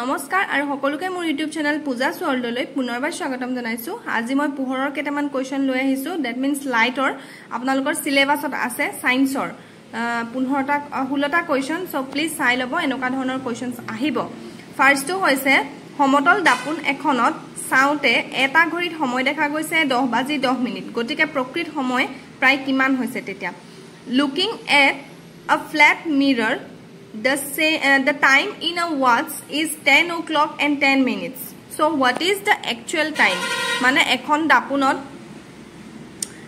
নমস্কাৰ আৰু সকলোকে মোৰ ইউটিউব চেনেল পূজা ৱৰ্ল্ডলৈ পুনৰবাৰ স্বাগতম জনাইছোঁ। আজি মই পোহৰৰ কেইটামান কুৱেশ্যন লৈ আহিছোঁ। ডেট মিনছ লাইটৰ আপোনালোকৰ চিলেবাছত আছে ছায়েন্সৰ পোন্ধৰটা ষোল্লটা কুৱেশ্যন চ' প্লিজ চাই ল'ব এনেকুৱা ধৰণৰ কুৱেশ্যনছ আহিব। ফাৰ্ষ্টটো হৈছে সমতল দাপোন এখনত চাওঁতে এটা ঘড়ীত সময় দেখা গৈছে দহ বাজি দহ মিনিট। গতিকে প্ৰকৃত সময় প্ৰায় কিমান হৈছে তেতিয়া? Looking at a flat mirror say uh, the time in a watch is 10 o'clock and 10 minutes. So what is the actual time? মানে এখন দাপোনত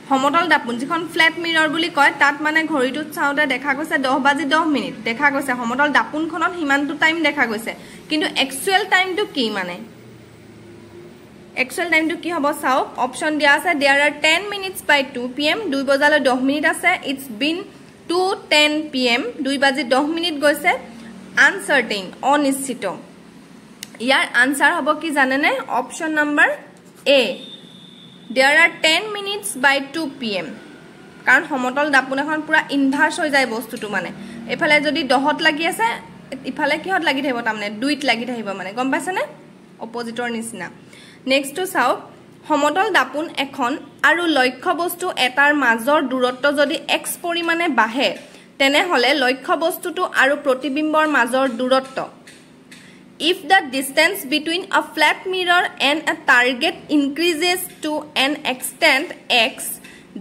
সমতল দাপোন যিখন ফ্লেট মিৰৰ বুলি কয় তাত মানে ঘড়ীটোত চাওঁতে দেখা গৈছে দহ বাজি দহ মিনিট। দেখা গৈছে সমতল দাপোনখনত সিমানটো টাইম দেখা গৈছে। কিন্তু একচুৱেল টাইমটো কি মানে? একচুৱেল টাইমটো কি হ'ব চাওক। অপশ্যন দিয়া আছে there are ten minutes by two P M দুই বজালৈ দহ মিনিট আছে it's been two ten P M দুই বাজি দহ মিনিট গৈছে আনচাৰ্টেইন অনিশ্চিত। ইয়াৰ আনচাৰ হ'ব কি জানেনে? Option number A there are ten minutes by two P M কাৰণ সমতল দাপোন এখন পূৰা ইনভাৰ্চ হৈ যায় বস্তুটো মানে। এইফালে যদি দহত লাগি আছে ইফালে কিহত লাগি থাকিব তাৰমানে? দুইত লাগি থাকিব মানে। গম পাইছেনে? অপজিটৰ নিচিনা। নেক্সটটো চাওক। সমতল দাপোন এখন আৰু লক্ষ্য বস্তু এটাৰ মাজৰ দূৰত্ব যদি এক্স পৰিমাণে বাঢ়ে তেনেহ'লে লক্ষ্য বস্তুটো আৰু প্ৰতিবিম্বৰ মাজৰ দূৰত্ব। If the distance between a flat mirror and a target increases to an extent X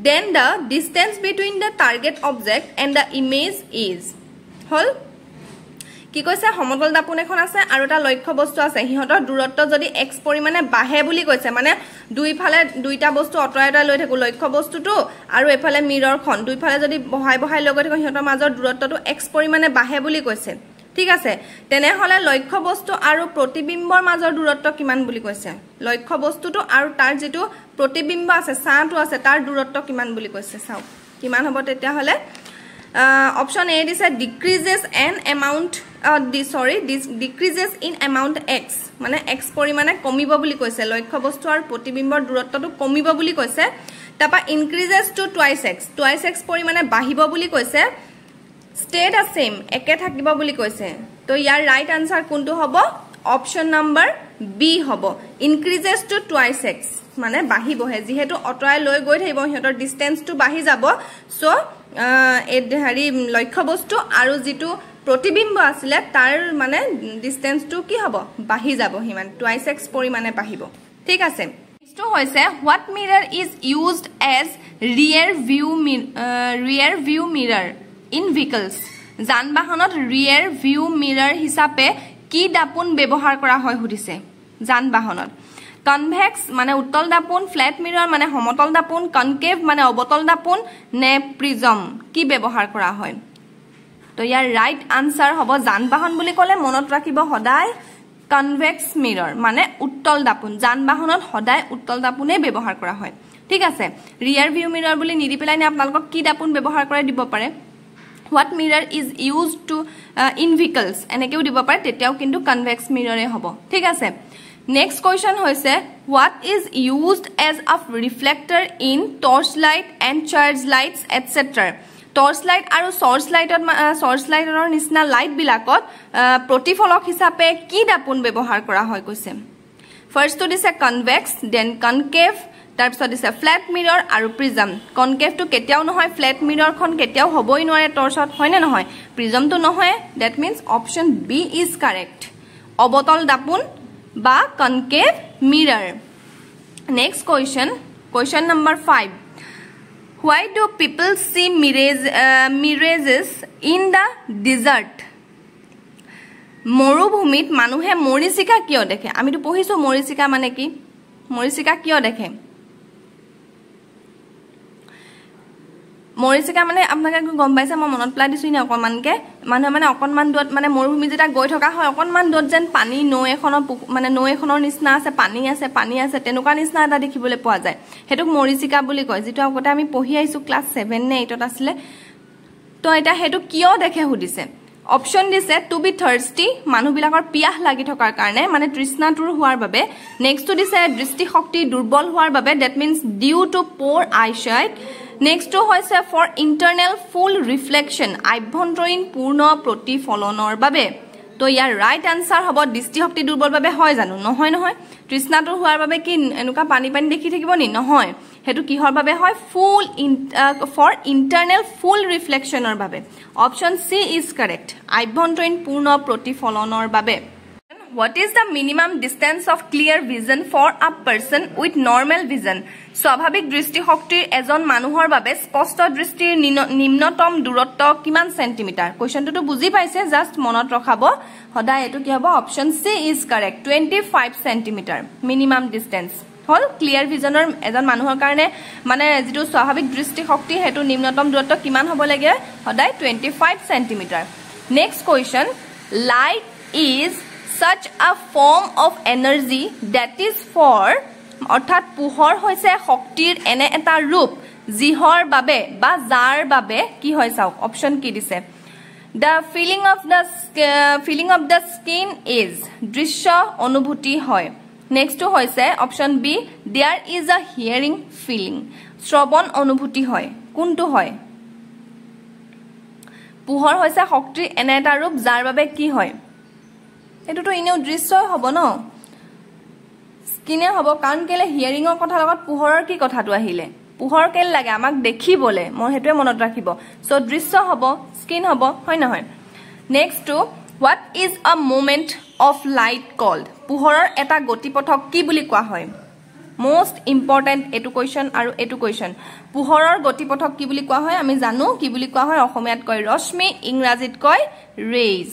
then the distance between the target object and the image is হ'ল কি কৈছে? সমতল দাপোন এখন আছে আৰু এটা লক্ষ্য বস্তু আছে। সিহঁতৰ দূৰত্ব যদি এক্স পৰিমাণে বাঢ়ে বুলি কৈছে মানে দুইফালে দুইটা বস্তু অঁতৰাই অঁতৰাই লৈ থাকোঁ লক্ষ্য বস্তুটো আৰু এইফালে মিৰৰখন দুইফালে যদি বহাই বহাই লৈ গৈ থাকোঁ সিহঁতৰ মাজৰ দূৰত্বটো এক্স পৰিমাণে বাঢ়ে বুলি কৈছে। ঠিক আছে? তেনেহ'লে লক্ষ্য বস্তু আৰু প্ৰতিবিম্বৰ মাজৰ দূৰত্ব কিমান বুলি কৈছে? লক্ষ্য বস্তুটো আৰু তাৰ যিটো প্ৰতিবিম্ব আছে ছাঁটো আছে তাৰ দূৰত্ব কিমান বুলি কৈছে? চাওক কিমান হ'ব তেতিয়াহ'লে? অপশ্যন এ দিছে decreases an amount sorry decreases in amount X মানে এক্স পৰিমাণে কমিব বুলি কৈছে। লক্ষ্য বস্তু আৰু প্ৰতিবিম্বৰ দূৰত্বটো কমিব বুলি কৈছে। তাৰপৰা increases to twice X twice X পৰিমাণে বাঢ়িব বুলি কৈছে। ষ্টেট আ ছেইম একে থাকিব বুলি কৈছে। তো ইয়াৰ ৰাইট আনচাৰ কোনটো হ'ব? অপশ্যন নম্বৰ বি হ'ব। ইনক্ৰিজেছ টু টুৱাইছ এক্স মানে বাঢ়িবহে। যিহেতু আঁতৰাই লৈ গৈ থাকিব সিহঁতৰ ডিষ্টেঞ্চটো বাঢ়ি যাব। চ' হেৰি লক্ষ্য বস্তু আৰু যিটো প্ৰতিবিম্ব আছিলে তাৰ মানে ডিষ্টেঞ্চটো কি হ'ব? বাঢ়ি যাব সিমান টুৱাইছ এক্স পৰিমাণে বাঢ়িব। ঠিক আছে? নেক্সটটো হৈছে what mirror is used as rear view rear view mirror in vehicles যান বাহনত ৰিয়েৰ ভিউ মিৰাৰ হিচাপে কি দাপোন ব্যৱহাৰ কৰা হয় সুধিছে। যান বাহনত কনভেক্স মানে উত্তল দাপোন ফ্লেট মিৰৰ মানে সমতল দাপোন কনকেভ মানে অৱতল দাপোন নে প্ৰিজম কি ব্যৱহাৰ কৰা হয়? তো ইয়াৰ ৰাইট আনচাৰ হ'ব যান বাহন বুলি ক'লে মনত ৰাখিব সদায় কনভেক্স মিৰৰ মানে উত্তল দাপোন। যান বাহনত সদায় উত্তল দাপোনেই ব্যৱহাৰ কৰা হয়। ঠিক আছে ৰিয়াৰ ভিউ মিৰৰ বুলি নিদি পেলাই নে আপোনালোকক কি দাপোন ব্যৱহাৰ কৰে দিব পাৰে? What mirror is use to in vehicles এনেকৈও দিব পাৰে তেতিয়াও কিন্তু কনভেক্স মিৰৰে হ'ব। ঠিক আছে নেক্সট কুৱেশ্যন হৈছে what is used as a reflector in torch light and search lights et cetera torch light আৰু চৰ্চ লাইটত চৰ্চ লাইটৰ নিচিনা লাইটবিলাকত প্ৰতিফলক হিচাপে কি দাপোন ব্যৱহাৰ কৰা হয় কৈছে? ফাৰ্ষ্টটো দিছে কনভেক্স দেন কনকেভ তাৰপিছত দিছে ফ্লেট মিৰৰ আৰু প্ৰিজম কনকেভটো কেতিয়াও নহয় ফ্লেট মিৰৰখন কেতিয়াও হ'বই নোৱাৰে টৰ্চত হয়নে নহয়? প্ৰিজমটো নহয় that means option B is correct অৱতল দাপোন বা concave mirror next question question number five why do people see mirage mirages in the desert মৰুভূমিত মানুহে মৰিচিকা কিয় দেখে? আমিতো পঢ়িছোঁ মৰিচিকা মানে কি? মৰিচিকা কিয় দেখে? মৰিচিকা মানে আপোনালোকে গম পাইছে মই মনত পেলাই দিছোঁ নে অকণমানকৈ। মানুহে মানে অকণমান দূৰত মানে মৰুভূমি যেতিয়া গৈ থকা হয় অকণমান দূৰত যেন পানী নৈ এখনৰ মানে নৈ এখনৰ নিচিনা আছে পানী আছে পানী আছে তেনেকুৱা নিচিনা এটা দেখিবলৈ পোৱা যায়। সেইটোক মৰিচিকা বুলি কয় যিটো আগতে আমি পঢ়ি আহিছোঁ ক্লাছ ছেভেন নে এইটত আছিলে। তো এতিয়া সেইটো কিয় দেখে সুধিছে? অপশ্যন দিছে টু বি থাৰ্ষ্টি মানুহবিলাকৰ পিয়াহ লাগি থকাৰ কাৰণে মানে তৃষ্ণাটোৰ হোৱাৰ বাবে। নেক্সটটো দিছে দৃষ্টিশক্তি দুৰ্বল হোৱাৰ বাবে that means due to poor eye sight নেক্সটটো হৈছে ফৰ ইণ্টাৰনেল ফুল ৰিফ্লেকশ্যন আভ্যন্তৰীণ পূৰ্ণ প্ৰতিফলনৰ বাবে। তো ইয়াৰ ৰাইট আনচাৰ হ'ব দৃষ্টিশক্তি দুৰ্বল বাবে হয় জানো? নহয় নহয়। তৃষ্ণাটো হোৱাৰ বাবে কি এনেকুৱা পানী পানী দেখি থাকিব নি? নহয়। সেইটো কিহৰ বাবে হয়? ফুল ফৰ ইণ্টাৰনেল ফুল ৰিফ্লেকশ্যনৰ বাবে। অপশ্যন চি ইজ কাৰেক্ট আভ্যন্তৰীণ পূৰ্ণ প্ৰতিফলনৰ বাবে। What is the minimum distance of clear vision for a person with normal vision স্বাভাৱিক দৃষ্টিশক্তিৰ এজন মানুহৰ বাবে স্পষ্ট দৃষ্টিৰ নিম্নতম দূৰত্ব কিমান চেণ্টিমিটাৰ কুৱেশ্যনটোতো বুজি পাইছে জাষ্ট মনত ৰখাব। সদায় এইটো কি হ'ব? Option C is correct twenty five centimetre minimum distance হ'ল ক্লিয়াৰ ভিজনৰ এজন মানুহৰ কাৰণে মানে যিটো স্বাভাৱিক দৃষ্টিশক্তি সেইটো নিম্নতম দূৰত্ব কিমান হ'ব লাগে? সদায় twenty five centimetre next question light is such a form of energy that is for অৰ্থাৎ পোহৰ হৈছে শক্তিৰ এনে এটা ৰূপ যিহৰ বাবে বা যাৰ বাবে কি হয় চাওক অপশ্যন কি দিছে? The feeling of the feeling of the skin is দৃশ্য অনুভূতি হয়। নেক্সটটো হৈছে option B there is a hearing feeling শ্ৰৱণ অনুভূতি হয়। কোনটো হয়? পোহৰ হৈছে শক্তিৰ এনে এটা ৰূপ যাৰ বাবে কি হয়? এইটোতো এনেও দৃশ্যই হ'ব ন? স্কিনে হ'ব কাৰণ কেলে হিয়াৰিঙৰ কথাৰ লগত পোহৰৰ কি কথাটো আহিলে? পোহৰ কেলে লাগে? আমাক দেখিবলৈ মই সেইটোৱে মনত ৰাখিব। চ' দৃশ্য হ'ব স্কিন হ'ব হয় নহয়? নেক্সটটো what is a moment of light called পোহৰৰ এটা গতিপথক কি বুলি কোৱা হয়? মষ্ট ইম্পৰ্টেণ্ট এইটো কুৱেশ্যন আৰু এইটো কুৱেশ্যন পোহৰৰ গতিপথক কি বুলি কোৱা হয়? আমি জানো কি বুলি কোৱা হয়? অসমীয়াত কয় ৰশ্মি ইংৰাজীত কয় rays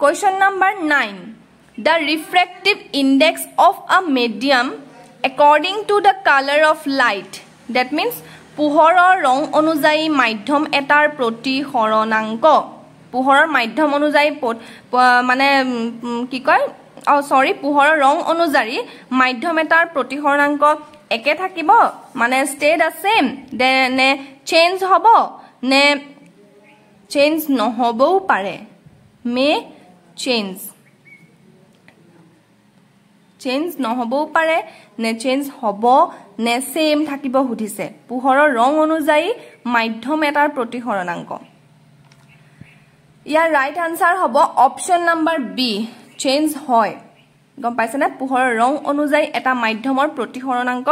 question number nine the refractive index of a medium according to the colour of light that means পোহৰৰ ৰং অনুযায়ী মাধ্যম এটাৰ প্ৰতিসৰণাংক পোহৰৰ মাধ্যম অনুযায়ী মানে কি কয়? অঁ চৰি পোহৰৰ ৰং অনুযায়ী মাধ্যম এটাৰ প্ৰতিসৰণাংক একে থাকিব? মানে ষ্টে দ্য ছেম দে নে চেঞ্জ হ'ব? নে চেঞ্জ নহ'বও পাৰে? মে চেঞ্জ চেঞ্জ নহ'বও পাৰে নে চেঞ্জ হ'ব নে ছেম থাকিব সুধিছে। পোহৰৰ ৰং অনুযায়ী মাধ্যম এটাৰ প্ৰতিসৰণাংক। ইয়াৰ ৰাইট আনচাৰ হ'ব অপশ্যন নাম্বাৰ বি চেঞ্জ হয়। গম পাইছেনে? পোহৰৰ ৰং অনুযায়ী এটা মাধ্যমৰ প্ৰতিসৰণাংক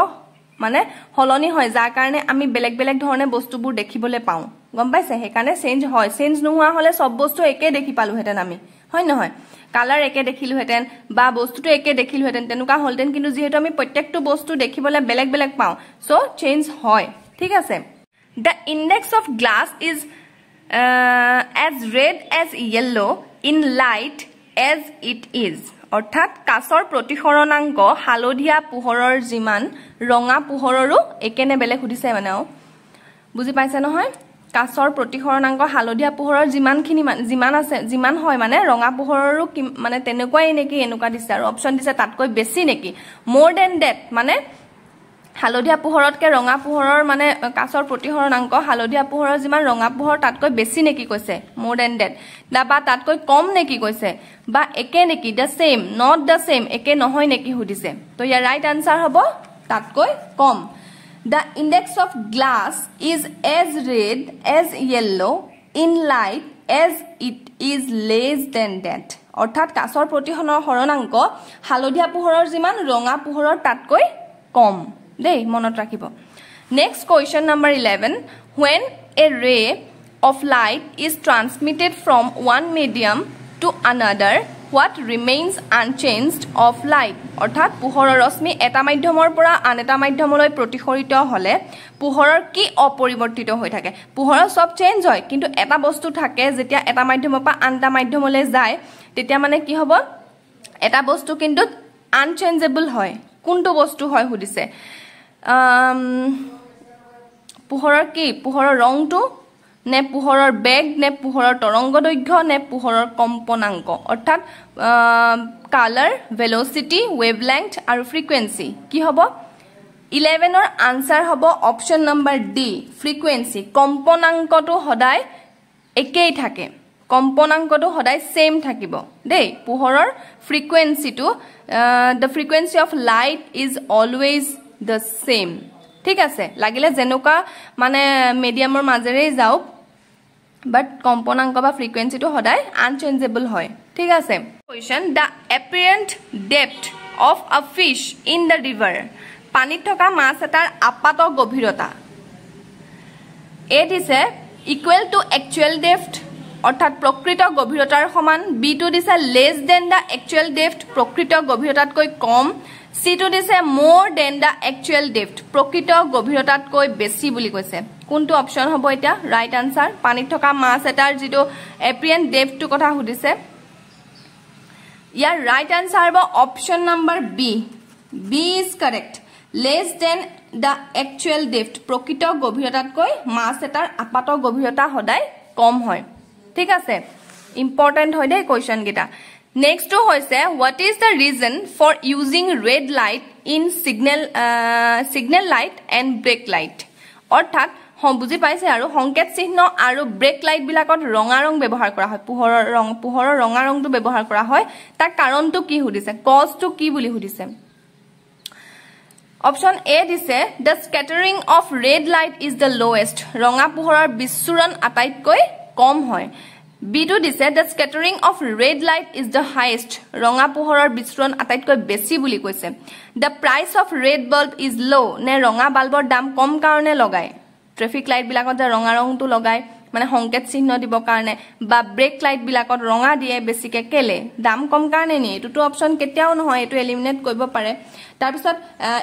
মানে সলনি হয় যাৰ কাৰণে আমি বেলেগ বেলেগ ধৰণে বস্তুবোৰ দেখিবলৈ পাওঁ। গম পাইছে? সেইকাৰণে চেঞ্জ হয়। চেঞ্জ নোহোৱা হ'লে চব বস্তু একে দেখি পালোহেঁতেন আমি। হয় নহয়? কালাৰ একে দেখিলোহেঁতেন বা বস্তুটো একে দেখিলোহেঁতেন তেনেকুৱা হ'লহেঁতেন। কিন্তু যিহেতু আমি প্ৰত্যেকটো বস্তু দেখিবলৈ বেলেগ বেলেগ পাওঁ চ' চেঞ্জ হয়। ঠিক আছে? The index of glass is as red as yellow' in light as it is অৰ্থাৎ কাছৰ প্ৰতিসৰণাংক হালধীয়া পোহৰৰ যিমান ৰঙা পোহৰৰো একে নে বেলেগ সুধিছে মানে আৰু বুজি পাইছে নহয়? কাছৰ প্ৰতিসৰণাংক হালধীয়া পোহৰৰ যিমানখিনি যিমান আছে যিমান হয় মানে ৰঙা পোহৰৰো মানে তেনেকুৱাই নেকি এনেকুৱা দিছে আৰু অপশ্যন দিছে তাতকৈ বেছি নেকি? মোৰ দেন ডেট মানে হালধীয়া পোহৰতকৈ ৰঙা পোহৰৰ মানে কাছৰ প্ৰতিসৰণাংক হালধীয়া পোহৰৰ যিমান ৰঙা পোহৰ তাতকৈ বেছি নেকি কৈছে? মোৰ দেন ডেট বা তাতকৈ কম নেকি কৈছে? বা একে নেকি? The same not the same একে নহয় নেকি সুধিছে? তো ইয়াৰ ৰাইট আনচাৰ হ'ব তাতকৈ কম। The index of glass is as red as yellow' in light as it is less than that অৰ্থাৎ কাছৰ প্ৰতিসৰণাংক হালধীয়া পোহৰৰ যিমান ৰঙা পোহৰৰ তাতকৈ কম। দেই মনত ৰাখিব। Next question number eleven when a ray of light is transmitted from one medium to another what remains unchanged of light অৰ্থাৎ পোহৰৰ ৰশ্মি এটা মাধ্যমৰ পৰা আন এটা মাধ্যমলৈ প্ৰতিসৰিত হ'লে পোহৰৰ কি অপৰিৱৰ্তিত হৈ থাকে? পোহৰৰ চব চেঞ্জ হয় কিন্তু এটা বস্তু থাকে যেতিয়া এটা মাধ্যমৰ পৰা আন এটা মাধ্যমলৈ যায় তেতিয়া মানে কি হ'ব? এটা বস্তু কিন্তু আনচেঞ্জেবল হয়। কোনটো বস্তু হয় সুধিছে? পোহৰৰ কি? পোহৰৰ ৰংটো নে পোহৰৰ বেগ নে পোহৰৰ তৰংগ দৈৰ্ঘ্য নে পোহৰৰ কম্পনাংক অৰ্থাৎ কালাৰ ভেলচিটি ৱেভলেংথ আৰু ফ্ৰিকুৱেঞ্চি কি হ'ব? ইলেভেনৰ আনচাৰ হ'ব অপশ্যন নম্বৰ ডি ফ্ৰিকুৱেঞ্চি কম্পনাংকটো সদায় একেই থাকে। কম্পনাংকটো সদায় ছেইম থাকিব। দেই পোহৰৰ ফ্ৰিকুৱেঞ্চিটো the frequency of light is always the same ঠিক আছে লাগিলে যেনেকুৱা মানে মিডিয়ামৰ মাজেৰেই যাওক বাট কম্পনাংক বা ফ্ৰিকুৱেঞ্চিটো সদায় আনচেঞ্জেবল হয়। ঠিক আছে। Question the apparent depth of a fish in the river পানীত থকা মাছ এটাৰ আপাত গভীৰতা। এ দিছে ইকুৱেল টু একচুৱেল ডেফ্ট অৰ্থাৎ প্ৰকৃত গভীৰতাৰ সমান বিটো দিছে less than the actual depth প্ৰকৃত গভীৰতাতকৈ কম চিটো দিছে মোৰ দেন দ্য একচুৱেল ডেফ্ট প্ৰকৃত গভীৰতাতকৈ বেছি বুলি কৈছে। কোনটো অপশ্যন হ'ব এতিয়া? ৰাইট আনচাৰ পানীত থকা মাছ এটাৰ যিটো এপ্ৰিয়েণ্ট ডেফ্টটোৰ কথা সুধিছে। ইয়াৰ ৰাইট আনচাৰ হ'ব option number B B is correct less than the actual depth প্ৰকৃত গভীৰতাতকৈ মাছ এটাৰ আপাত গভীৰতা সদায় কম হয়। ঠিক আছে? ইম্পৰ্টেণ্ট হয় দেই কুৱেশ্যনকেইটা নেক্সটটো হৈছে what is the reason for using red light in signal signal light and brake light অৰ্থাৎ বুজি পাইছে আৰু সংকেত চিহ্ন আৰু ব্ৰেক লাইটবিলাকত ৰঙা ৰং ব্যৱহাৰ কৰা হয়। পোহৰৰ ৰং পোহৰৰ ৰঙা ৰংটো ব্যৱহাৰ কৰা হয়। তাৰ কাৰণটো কি সুধিছে? কজটো কি বুলি সুধিছে? অপশ্যন এ দিছে the scattering of red light is the lowest ৰঙা পোহৰৰ বিচ্ছুৰণ আটাইতকৈ কম হয়। বিটো দিছে the scattering of red light is the highest ৰঙা পোহৰৰ বিচ্ছুৰণ আটাইতকৈ বেছি বুলি কৈছে। The price of red bulb is low' নে ৰঙা বাল্বৰ দাম কম কাৰণে লগায়। ট্ৰেফিক লাইটবিলাকত যে ৰঙা ৰংটো লগায় মানে সংকেত চিহ্ন দিবৰ কাৰণে বা ব্ৰেক লাইটবিলাকত ৰঙা দিয়ে বেছিকৈ কেলে? দাম কম কাৰণে নিয়ে। এইটোতো অপশ্যন কেতিয়াও নহয় এইটো এলিমিনেট কৰিব পাৰে। তাৰপিছত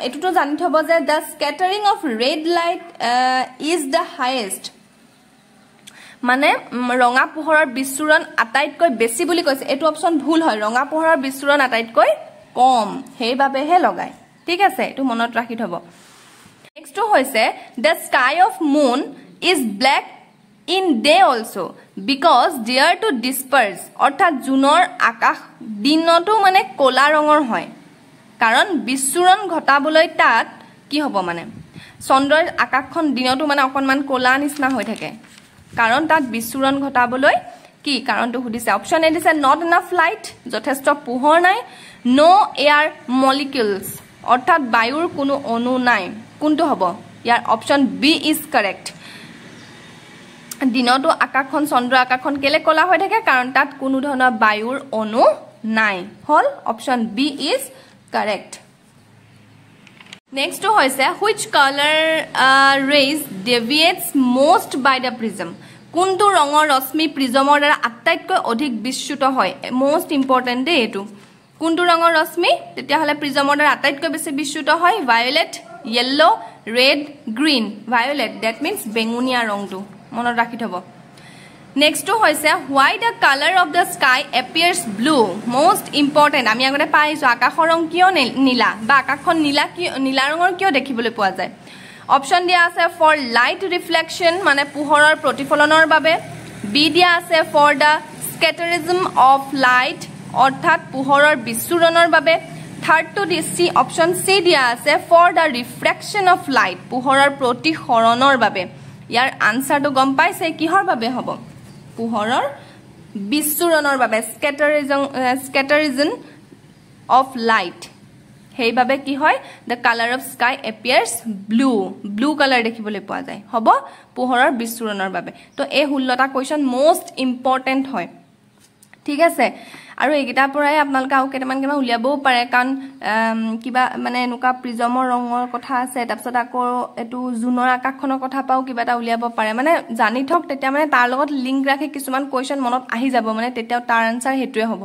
এইটোতো জানি থ'ব যে the scattering of red light is the highest মানে ৰঙা পোহৰৰ বিচ্ছুৰণ আটাইতকৈ বেছি বুলি কৈছে। এইটো অপশ্যন ভুল হয়। ৰঙা পোহৰৰ বিচ্ছুৰণ আটাইতকৈ কম। সেইবাবেহে লগায়। ঠিক আছে? এইটো মনত ৰাখি থ'ব। নেক্সটটো হৈছে the sky of moon is black in day also' because dear to disperse অৰ্থাৎ জোনৰ আকাশ দিনতো মানে ক'লা ৰঙৰ হয়। কাৰণ বিচ্ছুৰণ ঘটাবলৈ তাত কি হ'ব মানে? চন্দ্ৰৰ আকাশখন দিনতো মানে অকণমান ক'লা নিচিনা হৈ থাকে। কাৰণ তাত বিচ্ছুৰণ ঘটাবলৈ কি? কাৰণটো সুধিছে। অপশ্যন এ দিছে নট এনাফ লাইট যথেষ্ট পোহৰ নাই ন' এয়াৰ মলিকিউলছ অৰ্থাৎ বায়ুৰ কোনো অণু নাই। কোনটো হ'ব? ইয়াৰ অপশ্যন বি ইজ কাৰেক্ট দিনতো আকাশখন চন্দ্ৰ আকাশখন কেলে ক'লা হৈ থাকে? কাৰণ তাত কোনো ধৰণৰ বায়ুৰ অণু নাই। হ'ল অপশ্যন বি ইজ কাৰেক্ট নেক্সটটো হৈছে which colour rays deviates most by the prism কোনটো ৰঙৰ ৰশ্মি প্ৰিজমৰ দ্বাৰা আটাইতকৈ অধিক বিচ্যুত হয়? মষ্ট ইম্পৰ্টেণ্ট দেই এইটো। কোনটো ৰঙৰ ৰশ্মি? তেতিয়াহ'লে প্ৰিজমৰ দ্বাৰা আটাইতকৈ বেছি বিচ্যুত হয় violet yellow' red green violet that means বেঙুনীয়া ৰংটো। মনত ৰাখি থ'ব। নেক্সটটো হৈছে why the colour of the sky appears blue most important আমি আগতে পাই আহিছোঁ আকাশৰ ৰং কিয় নীলা? বা আকাশখন নীলা কিয় নীলা ৰঙৰ কিয় দেখিবলৈ পোৱা যায়? অপশ্যন দিয়া আছে ফৰ লাইট ৰিফ্লেকশ্যন মানে পোহৰৰ প্ৰতিফলনৰ বাবে। বি দিয়া আছে for the scattering of light অৰ্থাৎ পোহৰৰ বিচ্ছুৰণৰ বাবে। থাৰ্ডটো দি চি অপশ্যন চি দিয়া আছে for the refraction of light পোহৰৰ প্ৰতিসৰণৰ বাবে। ইয়াৰ আনচাৰটো গম পাইছে কিহৰ বাবে হ'ব? পোহৰৰ বিচ্ছুৰণৰ বাবে স্কেটাৰিজন স্কেটাৰিজন অফ লাইট সেইবাবে কি হয়? The colour of sky appears blue blue colour দেখিবলৈ পোৱা যায়। হ'ব পোহৰৰ বিচ্ছুৰণৰ বাবে। তো এই ষোল্লটা কুৱেশ্যন মষ্ট ইম্পৰ্টেণ্ট হয়। ঠিক আছে? আৰু এইকেইটাৰ পৰাই আপোনালোকে আৰু কেইটামান কেইটামান উলিয়াবও পাৰে। কাৰণ কিবা মানে এনেকুৱা প্ৰিজমৰ ৰঙৰ কথা আছে তাৰপিছত আকৌ এইটো জোনৰ আকাশখনৰ কথা পৰাও কিবা এটা উলিয়াব পাৰে। মানে জানি থওক তেতিয়া মানে তাৰ লগত লিংক ৰাখি কিছুমান কুৱেশ্যন মনত আহি যাব মানে তেতিয়াও তাৰ আনচাৰ সেইটোৱে হ'ব।